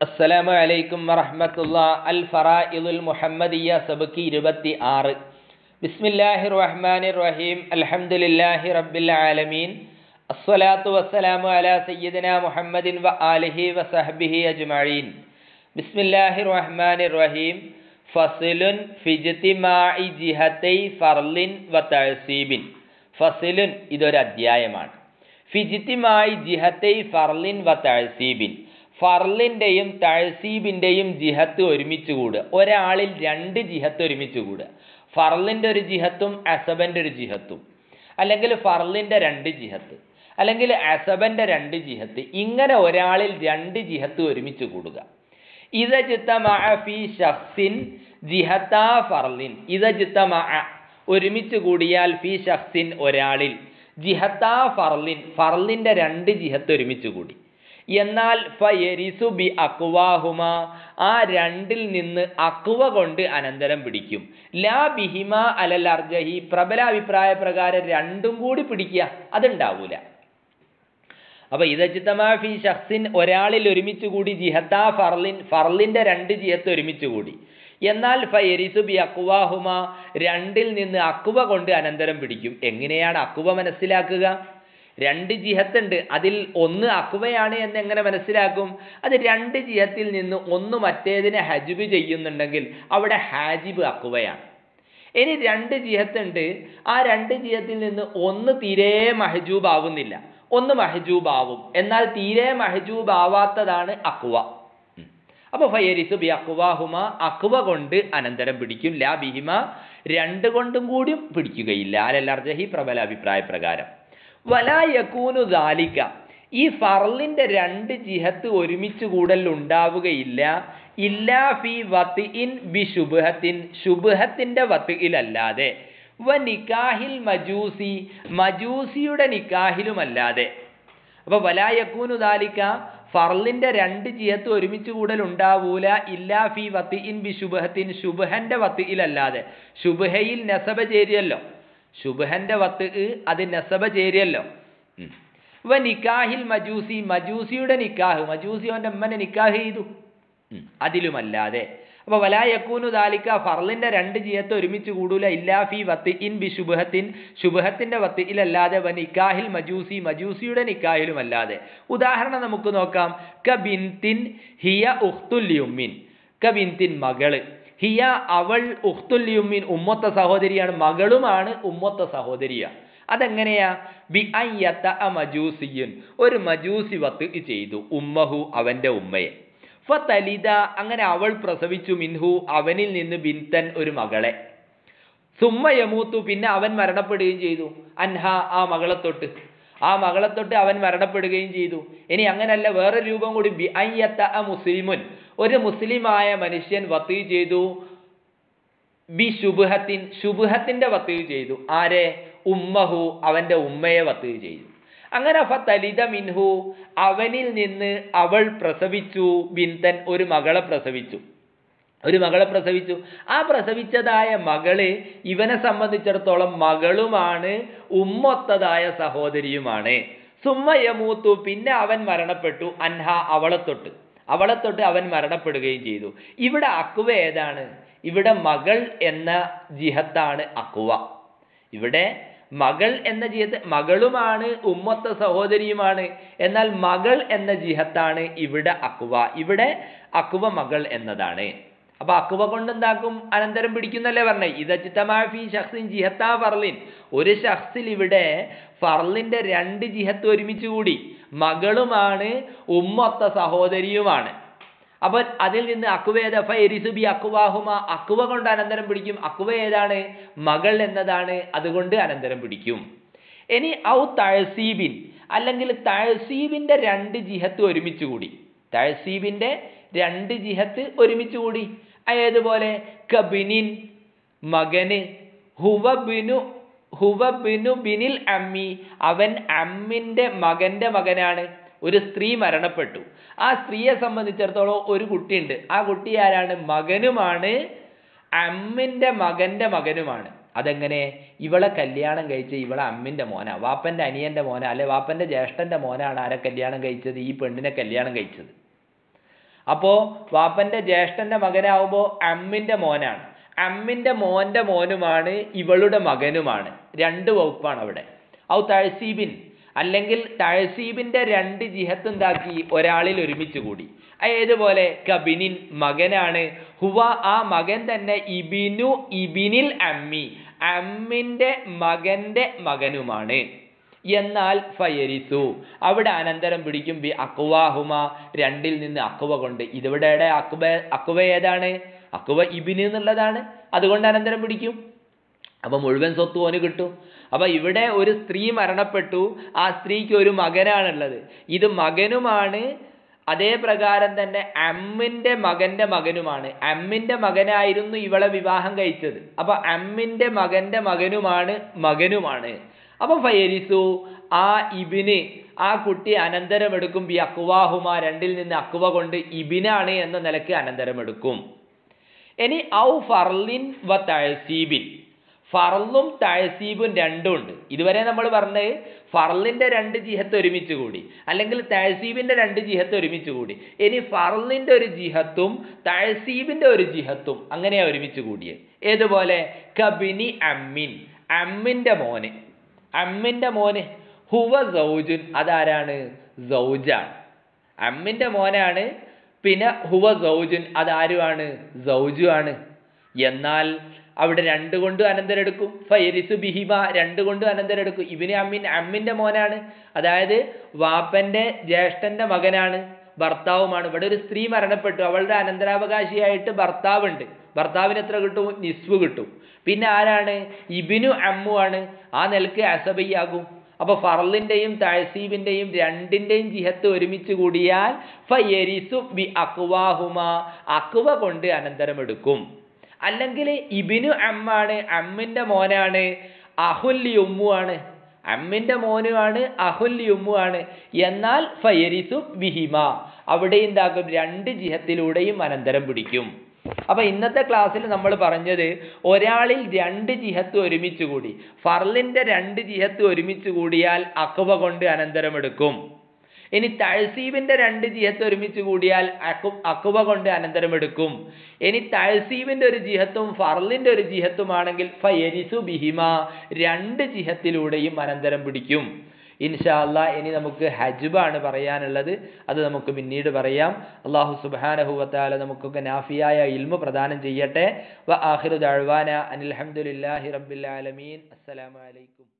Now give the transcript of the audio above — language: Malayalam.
അസ്സലാമു അലൈക്കും വറഹമത്തുള്ള അൽ ഫറാഇദുൽ മുഹമ്മദിയ സബക്കി ഇരുപത്തി ആറ് ബിസ്മില്ലാഹി റഹ്മാൻ റഹീം അൽഹംദുലില്ലാഹി റബ്ബിൽ ആലമീൻ. അസ്സലാത്തു വസ്സലാമു അലാ സയ്യിദിന മുഹമ്മദിൻ വ ആലിഹി വ സഹബിഹി അജ്മഈൻ. ബിസ്മില്ലാഹി റഹ്മാൻ റഹീം ഫസിലുൻ ഫിജ്തിമാഇ ജിഹത്തൈ ഫർലിൻ വ തഅസീബിൻ ഫസിലുൻ ഇതൊരു അധ്യായമാണ് ഫിജിത്തിമായി ജിഹത്തൈ ഫർലിൻ വ തഴസീബിൻ ഫർലിന്റെയും തഴസീബിന്റെയും ജിഹത്ത് ഒരുമിച്ച് കൂടുക. ഒരാളിൽ രണ്ട് ജിഹത്ത് ഒരുമിച്ച് കൂടുക. ഫർലിന്റെ ഒരു ജിഹത്തും അസബന്റെ ഒരു ജിഹത്തും. അല്ലെങ്കിൽ ഫർലിന്റെ രണ്ട് ജിഹത്ത്. അല്ലെങ്കിൽ അസബന്റെ രണ്ട് ജിഹത്ത്. ഇങ്ങനെ ഒരാളിൽ രണ്ട് ജിഹത്ത് ഒരുമിച്ച് കൂടുക. ഇത ഫി ഷഖ്സിൻ ജിഹത്താ ഫർലിൻ. ചിത്തമാ ഒരുമിച്ച് കൂടിയാൽ ഫി ഷഹ്സിൻ ഒരാളിൽ. ജിഹത്താ ഫർലിൻ. ഫർലിന്റെ രണ്ട് ജിഹത്ത് ഒരുമിച്ച് കൂടി. എന്നാൽ ഫയരിസു ബി അക്വാഹുമ ആ രണ്ടിൽ നിന്ന് അക്വ കൊണ്ട് അനന്തരം പിടിക്കും. ലാ ബിഹിമ അലൽ അർജഹി പ്രബല അഭിപ്രായ പ്രകാരം രണ്ടും കൂടി പിടിക്കുക അതുണ്ടാവൂല. അപ്പൊ ഇതജിത്തമാ ഫി ഷഖ്സിൻ ഒരാളിൽ ഒരുമിച്ച് കൂടി ജിഹത്താ ഫർലിൻ ഫർലിന്റെ രണ്ട് ജിഹത്ത് ഒരുമിച്ച് കൂടി. എന്നാൽ ഫയരിസു ബി അക്വാഹുമ രണ്ടിൽ നിന്ന് അക്വ കൊണ്ട് അനന്തരം പിടിക്കും. എങ്ങനെയാണ് അക്വ മനസ്സിലാക്കുക? രണ്ട് ജിഹത്തുണ്ട്. അതിൽ ഒന്ന് അക്കുവയാണ് എന്ന് എങ്ങനെ മനസ്സിലാക്കും? അത് രണ്ട് ജിഹത്തിൽ നിന്ന് ഒന്ന് മറ്റേതിനെ ഹജിബ് ചെയ്യുന്നുണ്ടെങ്കിൽ അവിടെ ഹാജിബ് അക്കുവയാണ് ഇനി രണ്ട് ജിഹത്തുണ്ട്. ആ രണ്ട് ജിഹത്തിൽ നിന്ന് ഒന്ന് തീരെ മഹജൂബ് ആവുന്നില്ല ഒന്ന് മഹജൂബ് ആവും എന്നാൽ തീരെ മഹജൂബ് ആവാത്തതാണ് അക്കുവ അപ്പൊ ഫയരിസു ബി അക്വാഹുമ. അക്വ കൊണ്ട് അനന്തരം പിടിക്കും. ലാ ബിഹിമ. രണ്ട് കൊണ്ടും കൂടിയും പിടിക്കുകയില്ല. അലല്ലർജഹി പ്രബല അഭിപ്രായ പ്രകാരം. വലാ യക്കൂനു ദാലിക്ക ഈ ഫർലിന്റെ രണ്ട് ജിഹത്ത് ഒരുമിച്ച് കൂടൽ ഉണ്ടാവുകയില്ല. ഇല്ലാ ഫി വത്ത് ഇൻ ബി ശുഭഹത്തിൻ വത്ത് വത്തിയിലല്ലാതെ വ നിക്കാഹിൽ മജൂസി. മജൂസിയുടെ നിക്കാഹിലുമല്ലാതെ. അപ്പൊ വലായക്കൂനു ദാലിക്ക ഫർലിന്റെ രണ്ട് ജിഹത്ത് ഒരുമിച്ച് കൂടൽ ഉണ്ടാവൂല. ഇല്ലാ ഫി വത്ത് ഇൻ ബി ശുഭഹത്തിൻ വത്ത് വത്തിയിലല്ലാതെ ശുഭയിൽ നെസബ ചേരിയല്ലോ ശുഭഹന്റെ വത്ത് അത് നെസബ ചേരിയല്ലോ. ഇവ നിക്കാഹിൽ മജൂസി മജൂസിയുടെ നിക്കാഹ് മജൂസി അവന്റെ അമ്മനെ നിക്കാഹ് ചെയ്തു. അതിലുമല്ലാതെ. അപ്പൊ വലായക്കൂനു ദാലിക്ക ഫർലിന്റെ രണ്ട് ജിയത്ത് ഒരുമിച്ച് കൂടൂല. ഇല്ലാഫി വത്ത് ഇൻ ബി ശുഭഹത്തിൻ. ശുഭഹത്തിന്റെ ഇല്ലല്ലാതെ വ നിക്കാഹിൽ മജൂസി മജൂസിയുടെ നിക്കാഹിലുമല്ലാതെ. ഉദാഹരണം നമുക്ക് നോക്കാം. ക ബിൻതിൻ ഹിയ ഉഖ്തുല്യുമിൻ ക ബിൻതിൻ മകൾ. ഹിയ അവൾ ഉഖ്തുല്യുമിൻ ഉമ്മത്ത സഹോദരിയാണ്. മകളുമാണ് ഉമ്മത്ത സഹോദരിയാണ് അതെങ്ങനെയാ? ബി അയ്യത്ത അ മജൂസിയുൻ. ഒരു മജൂസി വത്ത് ചെയ്തു. ഉമ്മഹു അവന്റെ ഉമ്മയെ. ഫലിത അങ്ങനെ അവൾ പ്രസവിച്ചു. മിൻഹു അവനിൽ നിന്ന് ബിൻതൻ ഒരു മകളെ. സുമ്മയമൂത്തു പിന്നെ അവൻ മരണപ്പെടുകയും ചെയ്തു. അൻഹ ആ മകളെ തൊട്ട്. ആ മകളെ തൊട്ട് അവൻ മരണപ്പെടുകയും ചെയ്തു. ഇനി അങ്ങനല്ല വേറെ രൂപം കൂടി. ബി അയ്യത്ത അ മുസ്ലിമുൻ. ഒരു മുസ്ലിമായ മനുഷ്യൻ വത്തി ചെയ്തു. ബി ശുഭത്തിൻ ശുഭത്തിന്റെ വത്തി ചെയ്തു. ആരെ? ഉമ്മഹു അവന്റെ ഉമ്മയെ വത്തി ചെയ്തു. അങ്ങനെ ഫലിത മിൻഹു അവനിൽ നിന്ന് അവൾ പ്രസവിച്ചു. ബിന്തൻ ഒരു മകളെ പ്രസവിച്ചു. ഒരു മകളെ പ്രസവിച്ചു. ആ പ്രസവിച്ചതായ മകൾ ഇവനെ സംബന്ധിച്ചിടത്തോളം മകളുമാണ് ഉമ്മൊത്തതായ സഹോദരിയുമാണ്. സുമ്മയമൂത്തു പിന്നെ അവൻ മരണപ്പെട്ടു. അൻഹ അവളെ തൊട്ട്. അവളെ തൊട്ട് അവൻ മരണപ്പെടുകയും ചെയ്തു. ഇവിടെ അക്കുവ ഏതാണ്? ഇവിടെ മകൾ എന്ന ജിഹത്താണ് അക്കുവ ഇവിടെ മകൾ എന്ന ജിഹത്ത് മകളുമാണ് ഉമ്മത്ത സഹോദരിയുമാണ്. എന്നാൽ മകൾ എന്ന ജിഹത്താണ് ഇവിടെ അക്കുവ ഇവിടെ അക്കുവ മകൾ എന്നതാണ്. അപ്പൊ അക്കുവ കൊണ്ട് എന്താക്കും? അനന്തരം പിടിക്കുന്നല്ലേ പറഞ്ഞേ? ഇതച്ചിത്തമാഫി ഷഹ്സിൻ ജിഹത്താ ഫർലിൻ. ഒരു ഷഹ്സിൽ ഇവിടെ ഫർലിന്റെ രണ്ട് ജിഹത്ത് ഒരുമിച്ച് കൂടി. മകളുമാണ് ഉമ്മത്ത സഹോദരിയുമാണ്. അപ്പൊ അതിൽ നിന്ന് അക്കുവേദ ഫരിസുബി അക്കുവാഹുമ അക്കുവ കൊണ്ട് അനന്തരം പിടിക്കും. അക്കുവ ഏതാണ്? മകൾ എന്നതാണ്. അതുകൊണ്ട് അനന്തരം പിടിക്കും. ഇനി ഔ തഴസീബിൻ അല്ലെങ്കിൽ തഴസീബിന്റെ രണ്ട് ജിഹത്ത് ഒരുമിച്ച് കൂടി. തഴസീബിന്റെ രണ്ട് ജിഹത്ത് ഒരുമിച്ച് കൂടി. ഏതുപോലെ? കബിനിൻ മകന് ഹുവബിനു ഹുവബിനു ബിനിൽ അമ്മി. അവൻ അമ്മിന്റെ മകന്റെ മകനാണ്. ഒരു സ്ത്രീ മരണപ്പെട്ടു. ആ സ്ത്രീയെ സംബന്ധിച്ചിടത്തോളം ഒരു കുട്ടിയുണ്ട്. ആ കുട്ടി ആരാണ്? മകനുമാണ്. അമ്മിന്റെ മകന്റെ മകനുമാണ്. അതെങ്ങനെ? ഇവളെ കല്യാണം കഴിച്ച ഇവളെ അമ്മിന്റെ മോനാ. വാപ്പന്റെ അനിയന്റെ മോന. അല്ലെ വാപ്പന്റെ ജ്യേഷ്ഠന്റെ മോനാണ് ആരെ കല്യാണം കഴിച്ചത്? ഈ പെണ്ണിനെ കല്യാണം കഴിച്ചത്. അപ്പോ വാപ്പന്റെ ജ്യേഷ്ഠന്റെ മകനാവുമ്പോ അമ്മിന്റെ മോനാണ്. അമ്മിന്റെ മോന്റെ മോനുമാണ് ഇവളുടെ മകനുമാണ്. രണ്ട് വകുപ്പാണ് അവിടെ. ഔ തഴസീബിൻ. അല്ലെങ്കിൽ തഴസീബിന്റെ രണ്ട് ജിഹത്ത് എന്താക്കി ഒരാളിൽ ഒരുമിച്ച് കൂടി. ഏതുപോലെ? കബിനിൻ മകനാണ്. ഹുവ ആ മകൻ തന്നെ ഇബിനു ഇബിനിൽ അമ്മി. അമ്മിന്റെ മകന്റെ മകനുമാണ്. എന്നാൽ ഫയരിസു. അവിടെ അനന്തരം പിടിക്കും. ബി അക്വാഹുമ. രണ്ടിൽ നിന്ന് അക്വ കൊണ്ട്. ഇതിവിടെ അക്വ അക്വ ഏതാണ്? അക്വ ഇബിന് എന്നുള്ളതാണ്. അതുകൊണ്ട് അനന്തരം പിടിക്കും. അപ്പൊ മുഴുവൻ സ്വത്ത് ഓന് കിട്ടും. അപ്പൊ ഇവിടെ ഒരു സ്ത്രീ മരണപ്പെട്ടു. ആ സ്ത്രീക്ക് ഒരു മകനാണുള്ളത്. ഇത് മകനുമാണ്. അതേ പ്രകാരം തന്നെ അമ്മിന്റെ മകന്റെ മകനുമാണ്. അമ്മിന്റെ മകനായിരുന്നു ഇവളെ വിവാഹം കഴിച്ചത്. അപ്പൊ അമ്മിന്റെ മകന്റെ മകനുമാണ് മകനുമാണ്. അപ്പൊ ഫയരിസു ആ ഇബിന് ആ കുട്ടി അനന്തരം എടുക്കും ബി അക്വാഹുമ രണ്ടിൽ നിന്ന് അക്വ കൊണ്ട് ഇബിനാണ് എന്ന നിലയ്ക്ക് അനന്തരം എടുക്കും ഇനി ഔ ഫർലിൻ വ തഴസീബിൻ ഫർലും തഴസീബും രണ്ടും ഉണ്ട്. ഇതുവരെ നമ്മൾ പറഞ്ഞത് ഫർലിന്റെ രണ്ട് ജിഹത്ത് ഒരുമിച്ച് കൂടി അല്ലെങ്കിൽ തഴസീബിന്റെ രണ്ട് ജിഹത്ത് ഒരുമിച്ച് കൂടി. ഇനി ഫർലിന്റെ ഒരു ജിഹത്തും തഴസീബിന്റെ ഒരു ജിഹത്തും അങ്ങനെയാ ഒരുമിച്ച് കൂടിയത് ഏതുപോലെ? കബിനി അമ്മിൻ. അമ്മിന്റെ മോന്. അമ്മിന്റെ മോന് ഹുവ സൗജുൻ. അതാരാണ്? സൗജാണ് അമ്മിന്റെ മോനാണ് പിന്നെ ഹുവ സൗജുൻ. അതാരുമാണ് സൗജു ആണ് എന്നാൽ അവിടെ രണ്ടു കൊണ്ട് അനന്തരം എടുക്കും ഫയരിസു ബിഹിമ രണ്ടു കൊണ്ട് അനന്തരം എടുക്കും ഇവന് അമ്മിൻ അമ്മിന്റെ മോനാണ്. അതായത് വാപ്പന്റെ ജ്യേഷ്ഠന്റെ മകനാണ്. ഭർത്താവുമാണ്. ഇവിടെ ഒരു സ്ത്രീ മരണപ്പെട്ടു. അവളുടെ അനന്തരാവകാശിയായിട്ട് ഭർത്താവുണ്ട്. ഭർത്താവിന് എത്ര കിട്ടും? നിസ്വ് കിട്ടും. പിന്നെ ആരാണ്? ഇബിനു അമ്മുവാണ്. ആ നിലയ്ക്ക് അസബയ്യാകും അപ്പൊ ഫറലിന്റെയും തഴസീബിന്റെയും രണ്ടിന്റെയും ജിഹത്ത് ഒരുമിച്ച് കൂടിയാൽ ഫയരിസു ബി അക്വ കൊണ്ട് അനന്തരം എടുക്കും അല്ലെങ്കിൽ ഇബിനു അമ്മാണ് അമ്മിന്റെ മോനാണ് അഹുൽ യുമ്മു ആണ് അമ്മിന്റെ മോനുമാണ് അഹുൽ യുമ്മു ആണ് എന്നാൽ ഫയരിസു ബിഹിമ അവിടെ എന്താകും? രണ്ട് ജിഹത്തിലൂടെയും അനന്തരം പിടിക്കും. അപ്പൊ ഇന്നത്തെ ക്ലാസ്സിൽ നമ്മൾ പറഞ്ഞത് ഒരാളിൽ രണ്ട് ജിഹത്ത് ഒരുമിച്ച് കൂടി. ഫർലിന്റെ രണ്ട് ജിഹത്ത് ഒരുമിച്ച് കൂടിയാൽ അക്കുബ കൊണ്ട് അനന്തരം എടുക്കും. ഇനി തഴ്സീബിന്റെ രണ്ട് ജിഹത്ത് ഒരുമിച്ച് കൂടിയാൽ അക്കു അക്കുവ കൊണ്ട് അനന്തരം എടുക്കും. ഇനി തഴ്സീബിന്റെ ഒരു ജിഹത്തും ഫർലിന്റെ ഒരു ജിഹത്തുമാണെങ്കിൽ ഫയരിസു ബിഹിമ രണ്ട് ജിഹത്തിലൂടെയും അനന്തരം പിടിക്കും. ഇൻഷാല്ല ഇനി നമുക്ക് ഹജ്ബാണ് പറയാനുള്ളത്. അത് നമുക്ക് പിന്നീട് പറയാം. അള്ളാഹു സുബാനഹുവത്താല നമുക്കൊക്കെ നാഫിയായ ഇൽമു പ്രദാനം ചെയ്യട്ടെ. വ ആഹിറു ദഴ്വാന അനിൽഹമുല്ലാഹി ഹംദുലില്ലാഹി റബ്ബിൽ ആലമീൻ. അസ്സലാമു അലൈക്കും.